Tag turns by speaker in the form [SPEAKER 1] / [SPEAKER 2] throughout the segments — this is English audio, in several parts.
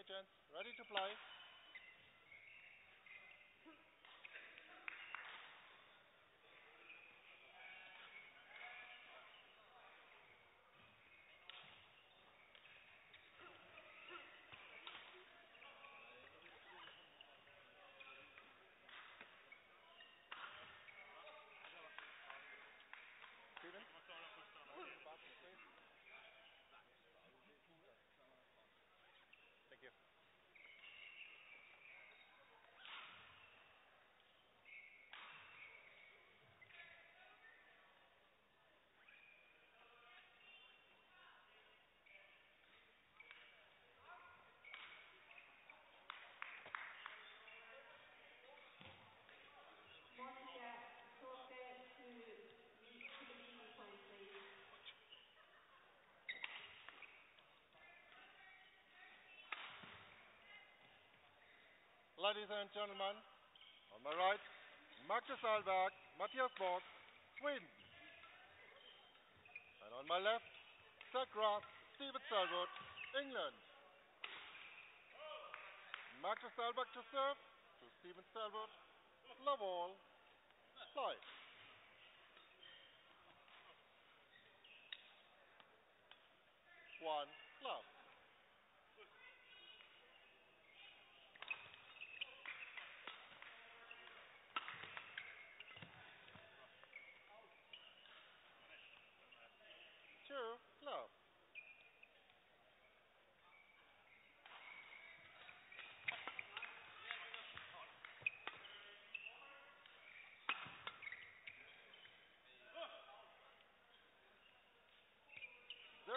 [SPEAKER 1] Okay, gents, ready to play? Ladies and gentlemen, on my right, Magnus Sahlberg, Mattias Borg, Sweden. And on my left, Zach Russ, Steven Stallwood, England. Magnus Sahlberg to serve, to Steven Stallwood, love all, play. One, love. Two, love.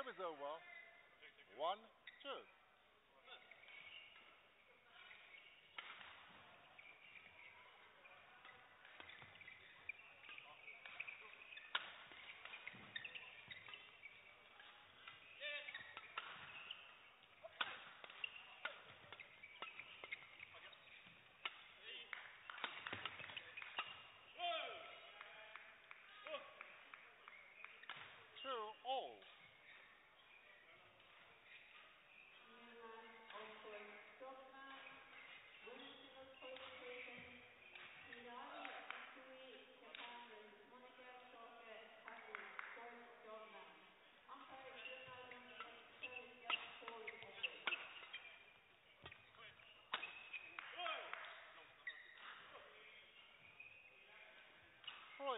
[SPEAKER 1] Is over. One. Two, Two.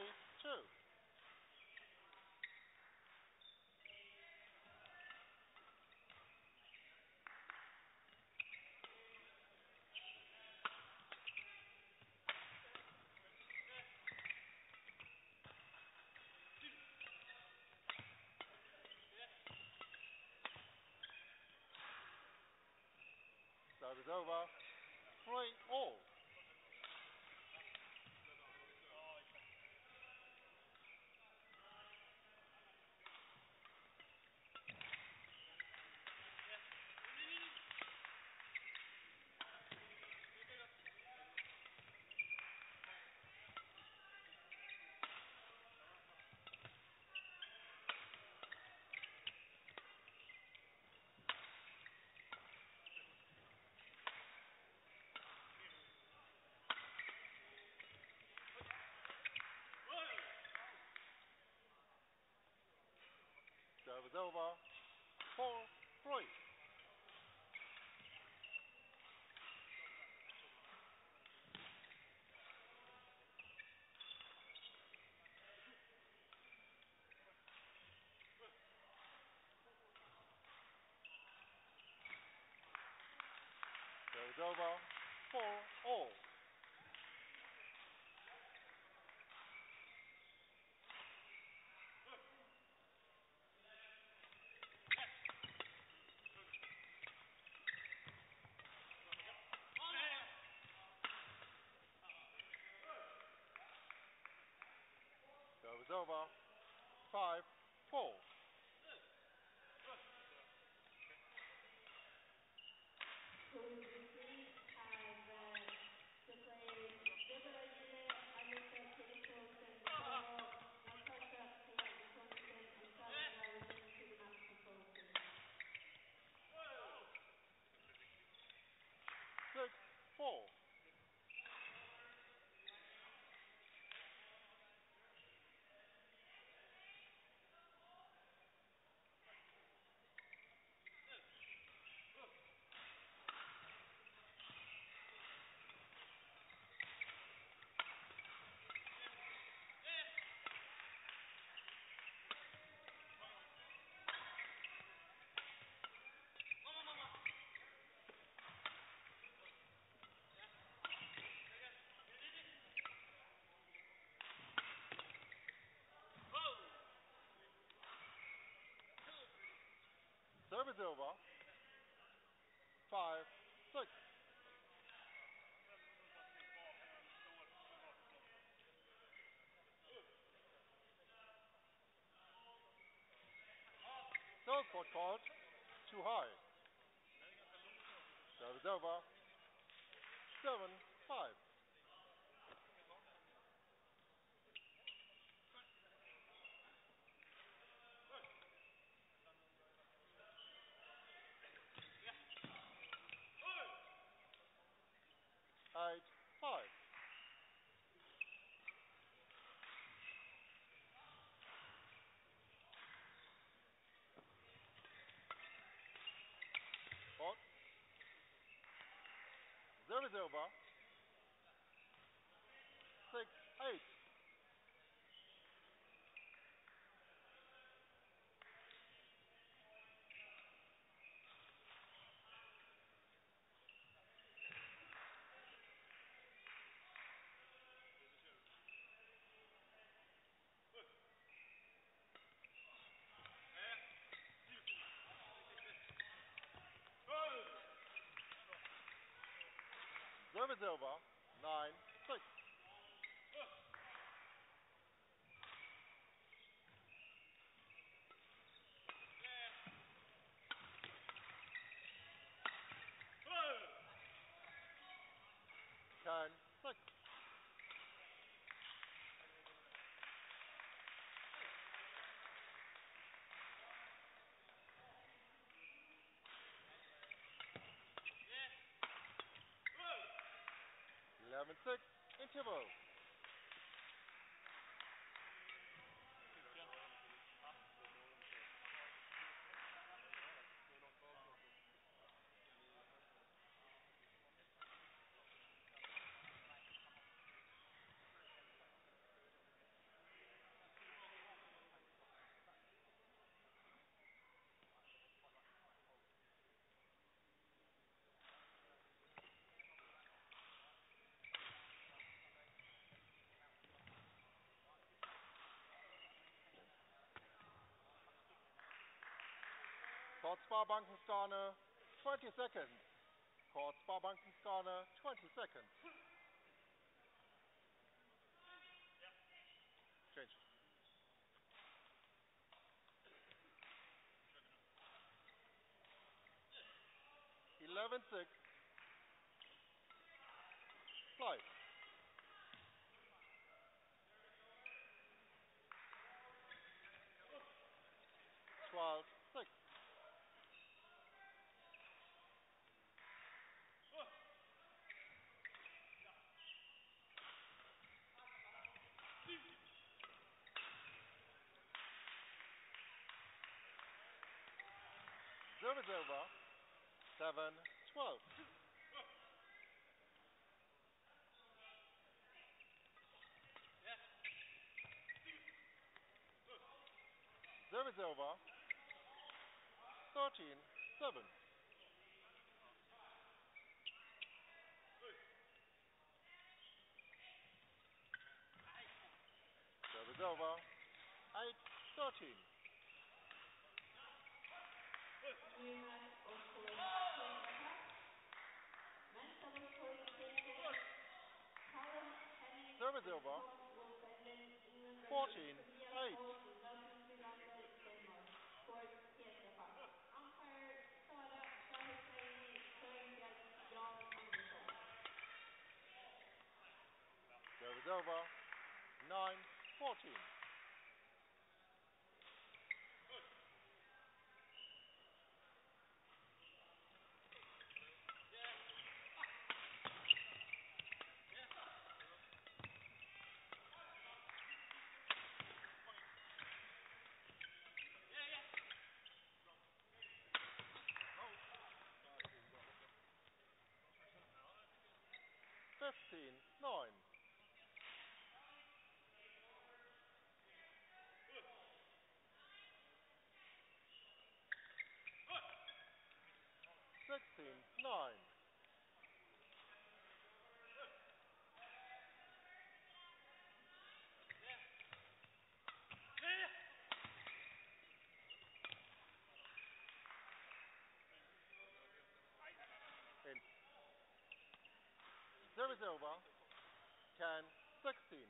[SPEAKER 1] Serve is over. Three, all. Over. Three. Serve is over. Four, all. Service over. Five, six. Third court. Too high. Service over. Seven, five. Eight, five. Court. Service over. Six, eight. Over. Nine, six. Ten, six. Eleven, six. Interval. Court Sparbanken Skåne, 20 seconds. Court Sparbanken Skåne, 20 seconds. Change. Eleven six. serve is over. 7 12. Serve is over.
[SPEAKER 2] 13 7. Sörenbjerg, Jan Andersson.
[SPEAKER 1] Service over. Nine, fourteen. 15, 9. Sixteen, nine. Service over. 10, 16.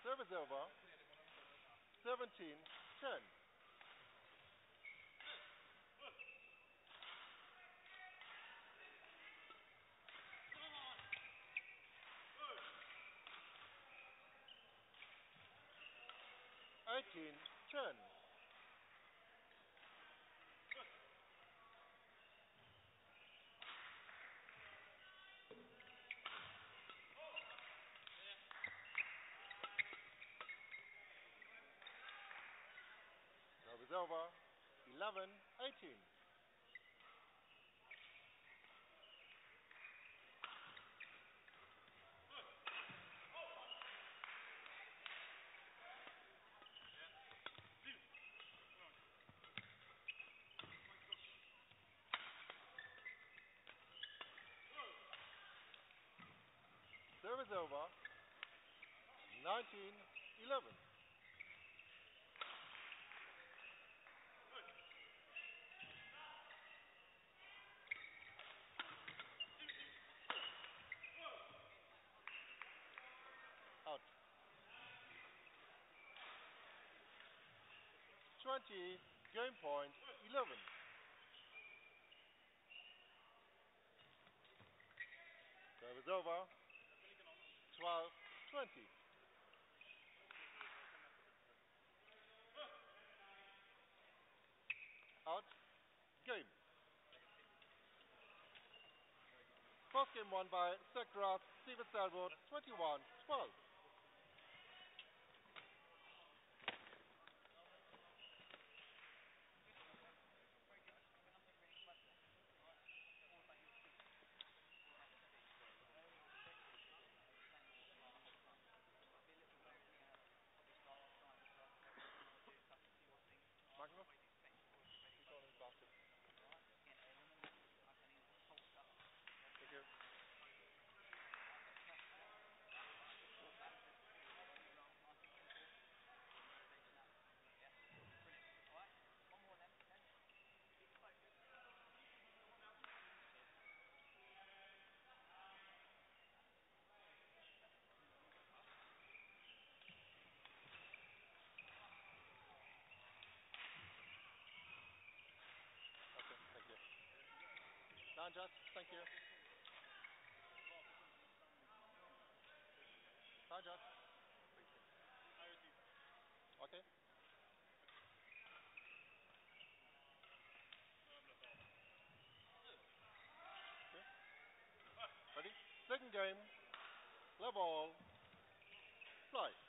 [SPEAKER 1] Service over. 17, 10. 18 10. Over, 11, 18. Moldova, 1911. Out. 20, game point 11. Service over. 12, 20. Out. Game. First game won by Zach Russ Steven Stallwood, 21, Just, thank you. Just. Okay. Okay. Ready? Second game. Level. Play.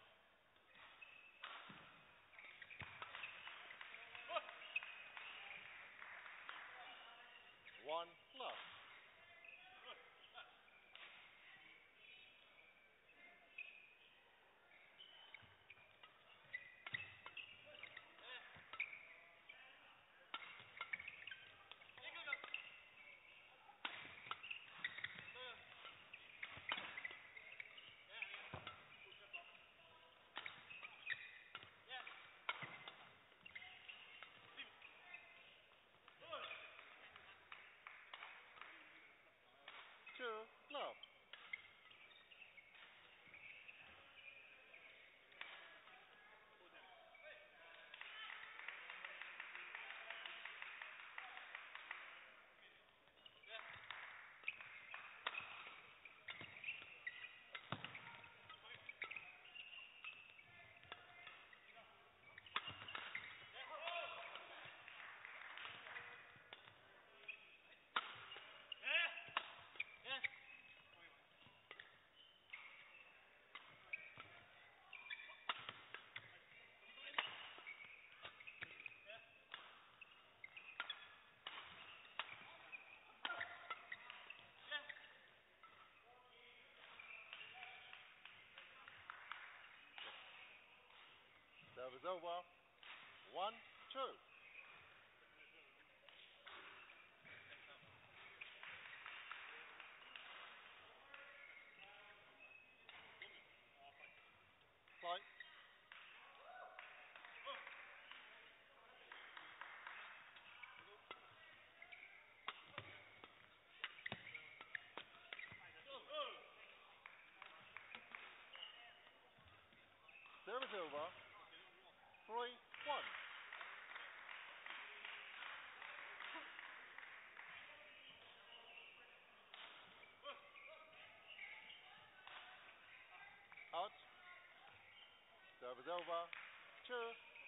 [SPEAKER 1] true Service over. One, two. Play. Service over. Three, one. Out. Service over. Two,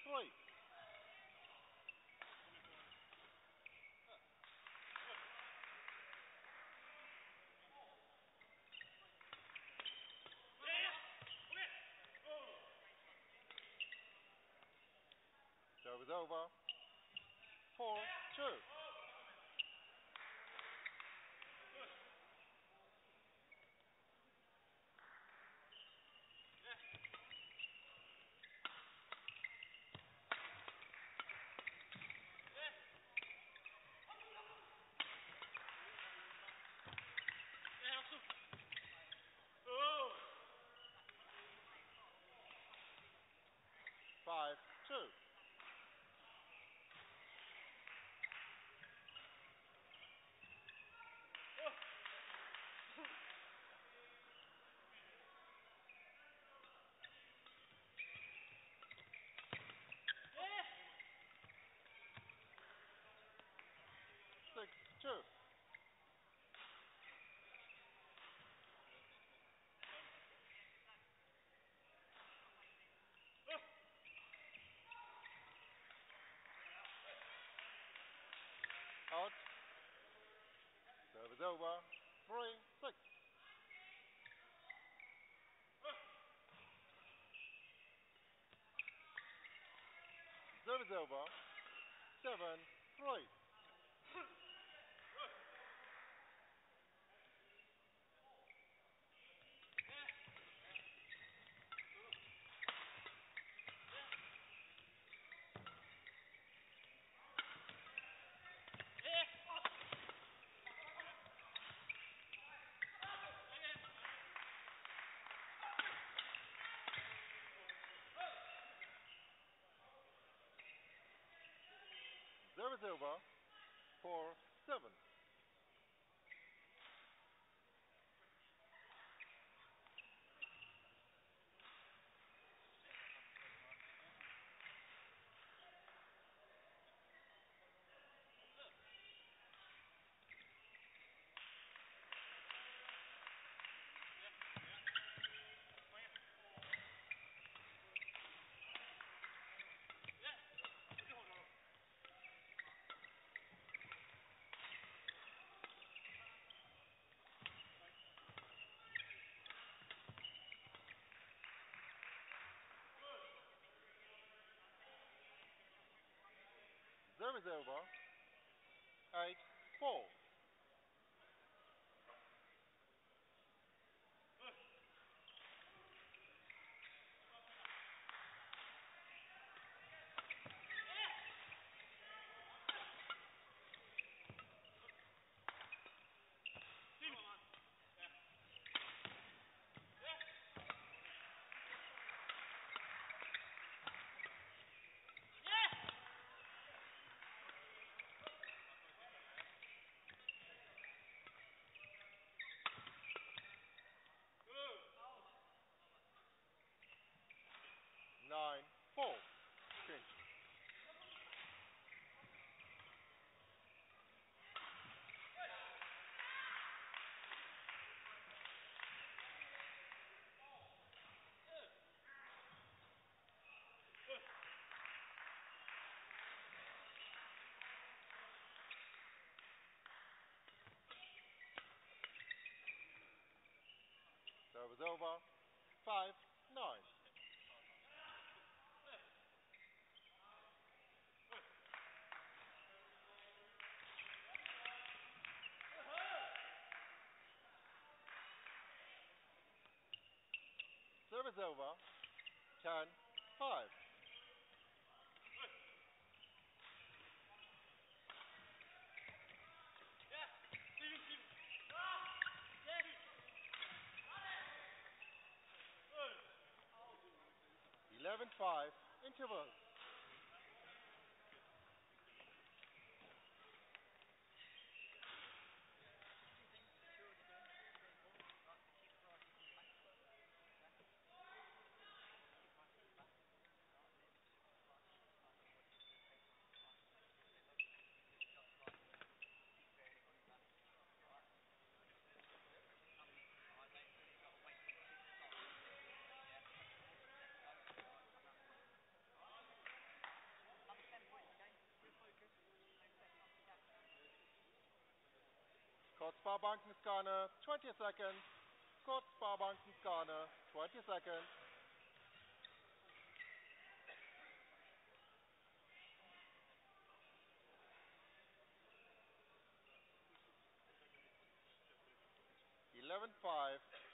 [SPEAKER 1] three. Service over. Four, two. Five, two. Six, two. Out. Service over. Three, six. Service over. Seven, three. Service over. Four, 0, 0, 8, 4. Service over. Five, nine. Service over. Ten, five. 11-5, interval. Scott Sparbanken 20 seconds. Scott Sparbanken 20 seconds. Eleven. Five.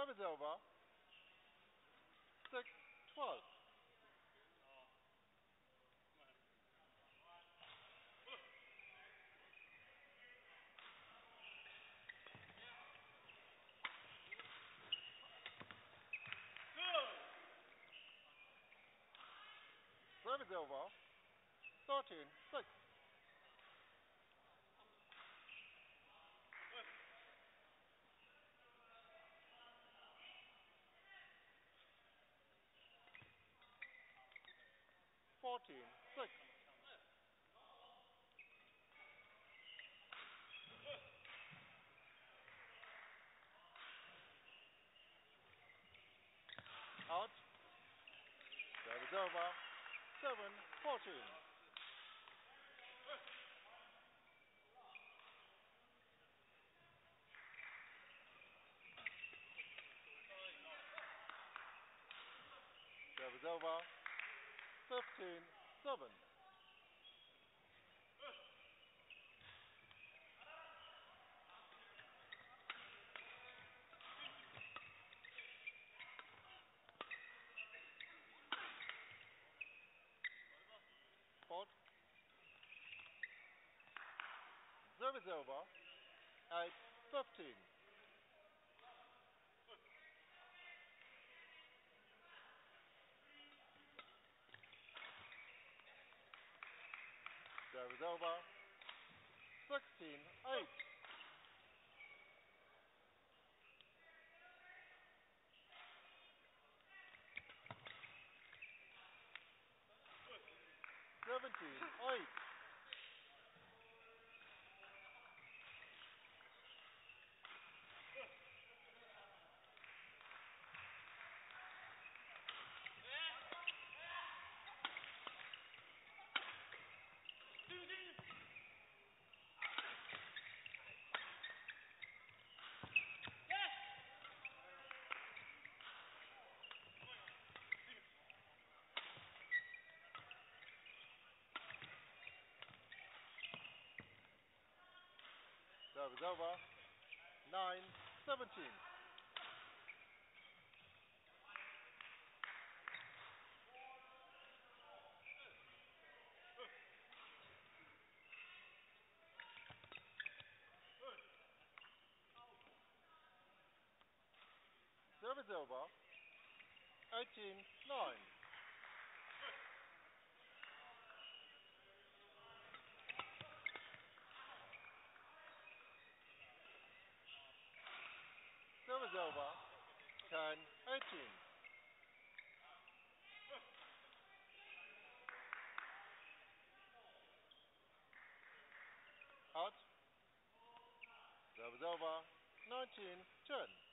[SPEAKER 1] Serve is over. 6 12. Serve is over. 13 6. over 7-14. Serve is over. 15-7. serve is over at 15. Serve is over. 9 17. Serve over. 18 9. over, turn 18. Out. Serve 19, turn.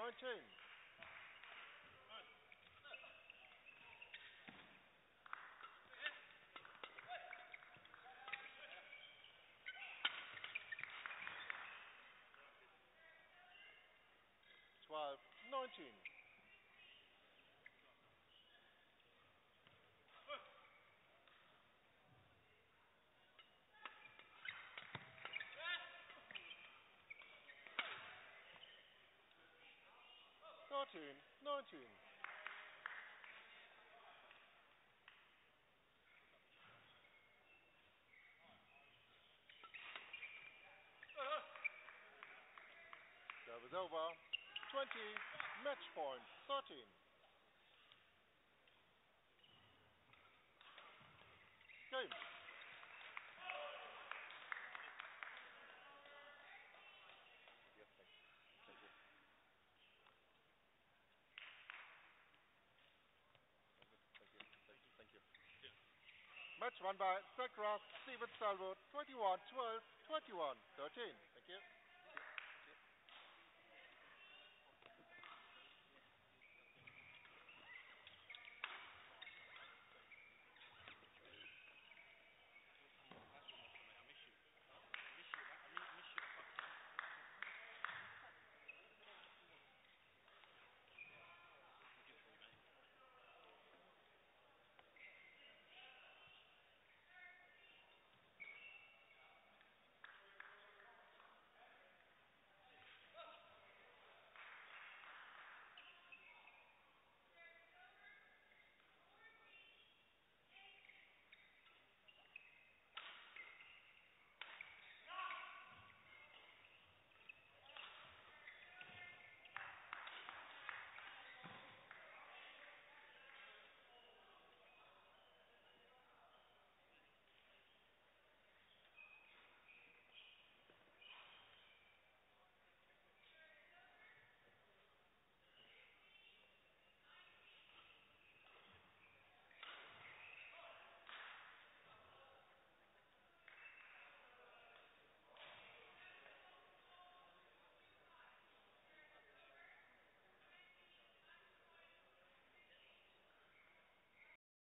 [SPEAKER 1] 19. Twelve, nineteen. Nineteen. 19. Thirteen, nineteen. Serve is over. 20, match point, 13. Game. Match won by Zach Russ, Steven Stallwood, 21-12, 21-13.